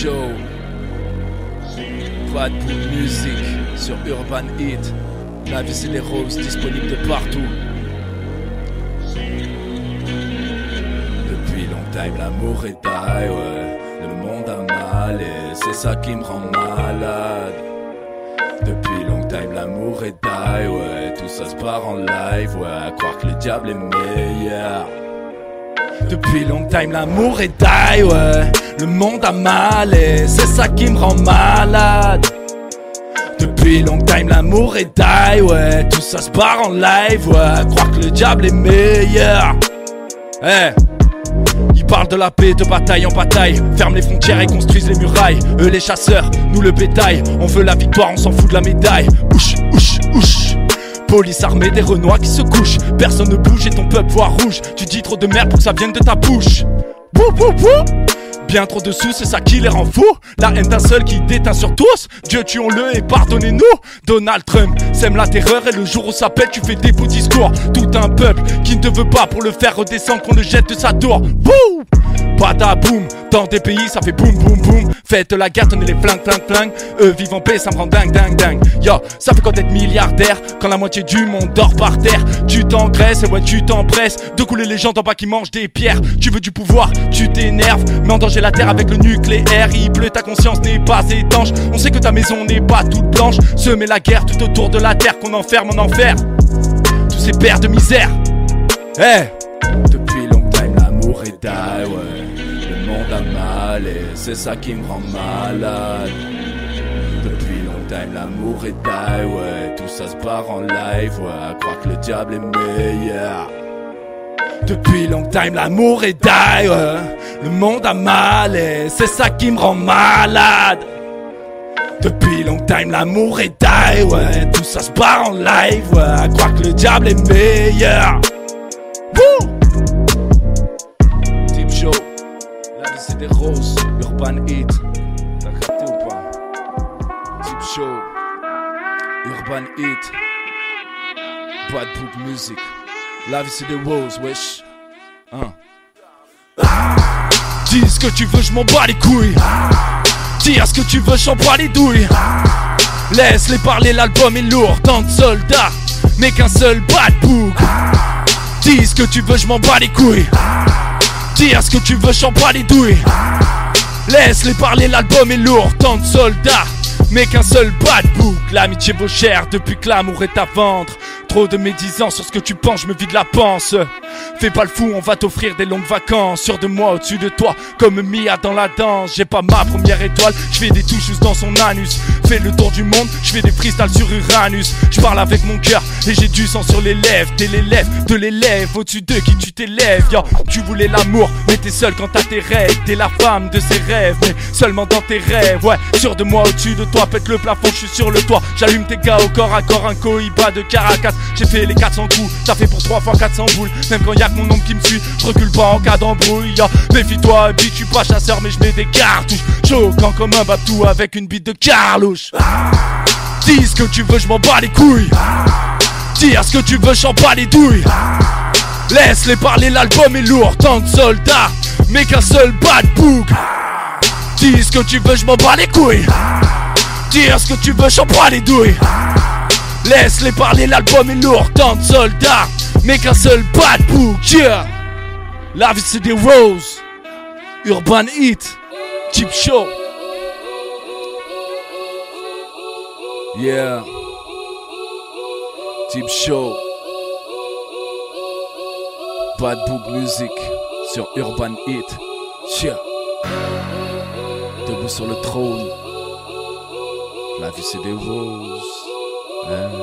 Show. Pas musique sur Urban Hit. La vie c'est des roses disponibles de partout. Depuis longtemps l'amour est taille, ouais. Le monde a mal et c'est ça qui me rend malade. Depuis longtemps l'amour est taille, ouais. Tout ça se part en live, ouais. Croire que le diable est meilleur. Depuis longtemps l'amour est taille, ouais. Le monde a mal et c'est ça qui me rend malade. Depuis longtemps l'amour est taille, ouais. Tout ça se part en live, ouais. Croire que le diable est meilleur. Eh. Ils parlent de la paix, de bataille en bataille. Ferment les frontières et construisent les murailles. Eux les chasseurs, nous le bétail. On veut la victoire, on s'en fout de la médaille. Ouch, ouch, ouch. Police armée, des renois qui se couchent. Personne ne bouge et ton peuple voit rouge. Tu dis trop de merde pour que ça vienne de ta bouche. Wouh, wouh. Bien trop de sous, c'est ça qui les rend fous. La haine d'un seul qui déteint sur tous. Dieu tuons-le et pardonnez-nous. Donald Trump sème la terreur et le jour où pète, tu fais des beaux discours. Tout un peuple qui ne te veut pas pour le faire redescendre, qu'on le jette de sa tour. Wouh Badaboum, dans des pays ça fait boum boum boum. Faites la guerre, tenez les flingues flingues flingues. Eux vivent en paix, ça me rend dingue dingue dingue. Yo, ça fait quand t'es milliardaire, quand la moitié du monde dort par terre? Tu t'engraisses et ouais, tu t'empresses de couler les gens d'en bas qui mangent des pierres. Tu veux du pouvoir, tu t'énerves, mais en danger la terre avec le nucléaire. Il pleut, ta conscience n'est pas étanche. On sait que ta maison n'est pas toute blanche. Semer la guerre tout autour de la terre qu'on enferme en enfer. Tous ces pères de misère. Eh c'est ça qui me rend malade. Depuis longtemps l'amour est die, ouais. Tout ça se part en live, ouais. Croire que le diable est meilleur. Depuis longtemps l'amour est die, ouais. Le monde a mal et c'est ça qui me rend malade. Depuis longtemps l'amour est die, ouais. Tout ça se part en live, ouais. Croire que le diable est meilleur. Capté ou pas? Type show, Urban Hit. Bad Book Music. La vie c'est des roses, wesh. Hein. Dis ce que tu veux, je m'en bats les couilles. Dire ce que tu veux, j'en bats les douilles. Laisse-les parler, l'album est lourd. Tant de soldats, mais qu'un seul bad book. Dis ce que tu veux, je m'en bats les couilles. Dire ce que tu veux, j'en bats les douilles. Laisse-les parler, l'album est lourd. Tant de soldats, mais qu'un seul bad book. L'amitié vaut cher depuis que l'amour est à vendre. Trop de médisants sur ce que tu penses, je me vide la panse. Fais pas le fou, on va t'offrir des longues vacances. Sûr de moi, au-dessus de toi, comme Mia dans la danse. J'ai pas ma première étoile, je fais des touches dans son anus. Fais le tour du monde, je fais des freestyles sur Uranus. Je parle avec mon cœur et j'ai du sang sur les lèvres. T'es l'élève de l'élève, au-dessus de qui tu t'élèves. Tu voulais l'amour, mais t'es seul quand t'as tes rêves. T'es la femme de ses rêves, mais seulement dans tes rêves. Ouais, sûr de moi, au-dessus de toi, pète le plafond, je suis sur le toit. J'allume tes gars au corps à corps, un cohiba de Caracas. J'ai fait les 400 coups, ça fait pour 3 fois 400 boules. Même quand y'a que mon nom qui me suit, recule pas en cas d'embrouille. Méfie-toi, bitch, je suis pas chasseur, mais je mets des cartouches. Choquant comme un batou avec une bite de carlouche. Dis ce que tu veux, je m'en bats les couilles. Dire ce que tu veux, j'en bats les douilles. Laisse-les parler, l'album est lourd, tant de soldats, mais qu'un seul bad book. Dis ce que tu veux, je m'en bats les couilles. Dire ce que tu veux, j'en bats les douilles. Laisse-les parler, l'album est lourd, tant de soldats, mais qu'un seul bad book. Yeah. La vie c'est des roses, Urban Hit, Cheap Show. Yeah. Cheap Show. Bad Book Music sur Urban Hit. Yeah. Debout sur le trône. La vie c'est des roses. Hein.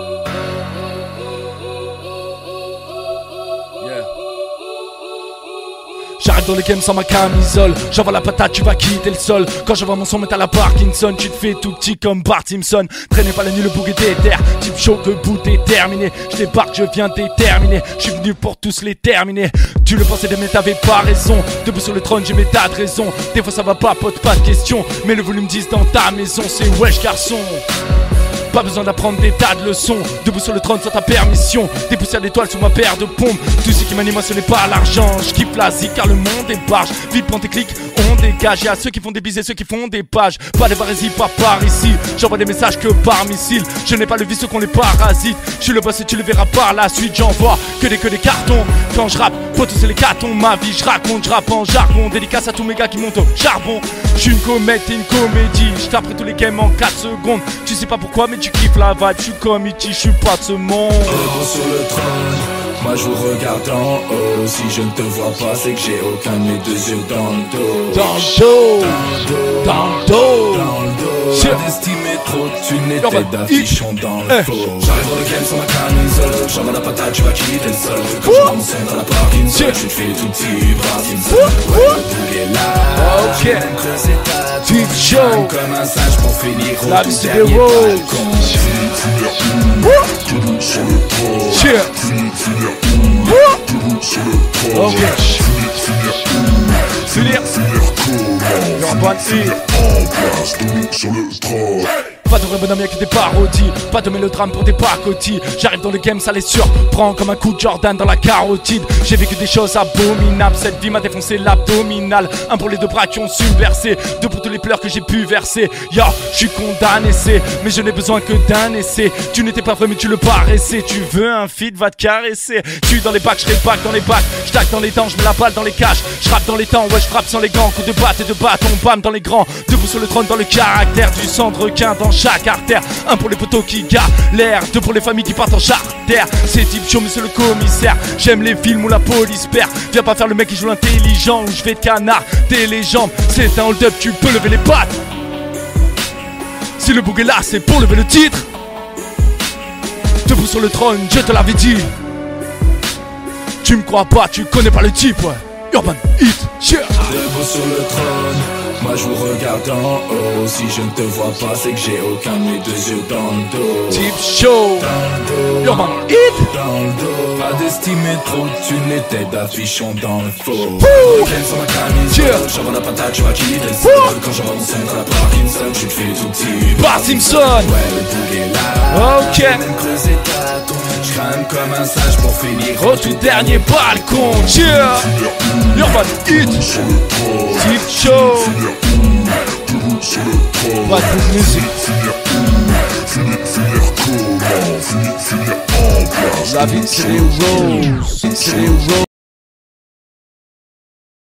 Dans le game sans ma camisole. J'envoie la patate, tu vas quitter le sol. Quand je vois mon son à la Parkinson. Tu te fais tout petit comme Bart Simpson. Traînez pas la nuit, le bouc est déter Type chaud, debout, déterminé Je débarque, je viens déterminer. Je suis venu pour tous les terminer. Tu le pensais mais t'avais pas raison. Debout sur le trône, j'ai mes tas de raisons. Des fois ça va pas, pote, pas de question Mais le volume 10 dans ta maison C'est wesh garçon pas besoin d'apprendre des tas de leçons. Debout sur le trône sans ta permission. Des poussières d'étoiles sur ma paire de pompes. Tout ce qui m'anime, ce n'est pas l'argent. Je kiffe la zik car le monde est barge. Vite, prends tes clics, on dégage. Et à ceux qui font des bises et ceux qui font des pages. Pas de varésie, pas par ici. J'envoie des messages que par missile. Je n'ai pas le vice qu'on les parasites. Je suis le boss et tu le verras par la suite. J'envoie que des que des cartons. Quand je rappe, pote, c'est les cartons. Ma vie, je raconte, je rappe en jargon. Dédicace à tous mes gars qui montent au charbon. Je suis une comète et une comédie. Je taperai tous les games en 4 secondes. Tu sais pas pourquoi, mais tu kiffes la vibe. Je comme Ichi, je suis pas de ce monde. Sur le trône, moi je vous regarde en haut. Si je ne te vois pas, c'est que j'ai aucun de mes deux yeux dans le dos. Dans le dos, dans le dos. Dans le dos, trop, tu n'étais bah, d'affichon dans Eh. le faux. J'arrive dans le game sans ma camisole, j'envoie la patate, tu vas quitter le sol. Quand je mon son dans la Shit. tu te fais tout petit, Parkinson. Ouais, le bouc est là, Ok. Deep show. Comme un sage pour finir au balcon. Cheer. Ok. Finir. Urban Heat. Pas de vrai bonhomme, y'a que des parodies. Pas de mélodrame pour des pacotis. J'arrive dans le game, ça les surprend comme un coup de Jordan dans la carotide. J'ai vécu des choses abominables. Cette vie m'a défoncé l'abdominal. Un pour les deux bras qui ont subversé. Deux pour tous les pleurs que j'ai pu verser. Yo, je suis condamné, c'est. Mais je n'ai besoin que d'un essai. Tu n'étais pas vrai, mais tu le paraissais. Tu veux un feed, va te caresser. Tu dans les bacs, je back dans les bacs. Je dans les dents, je mets la balle dans les caches. Je dans les temps, ouais, je frappe sans les gants. Coup de batte et de bâton, bam dans les grands. Debout sur le trône dans le caractère du sang de requin dans chaque. Un pour les poteaux qui galèrent, deux pour les familles qui partent en charter. C'est type show, monsieur le commissaire. J'aime les films où la police perd. Viens pas faire le mec qui joue l'intelligent, je vais te canard. Tes les jambes, c'est un hold-up, tu peux lever les pattes. Si le bouc est là, c'est pour lever le titre. Debout sur le trône, je te l'avais dit. Tu me crois pas, tu connais pas le type, ouais. Urban Hit. Debout sur le trône, moi je vous regarde en haut. Si je ne te vois pas, c'est que j'ai aucun de mes deux yeux dans le dos. Type show, Dans le dos, dans le dos. Pas d'estimer trop, tu n'étais d'affichon dans le faux. Quelle sur ma camisole, Yeah. j'envoie la patate, tu vas quitter. Quand j'envoie mon son dans la Parkinson, tu te fais tout petit. Bart Simpson. Ouais, le bouc est là. Ok. Même creusé ta tombe. Je crame comme un sage pour finir Au tout dernier balcon, yeah. Urban Hit, musique. La vie c'est les roses, c'est.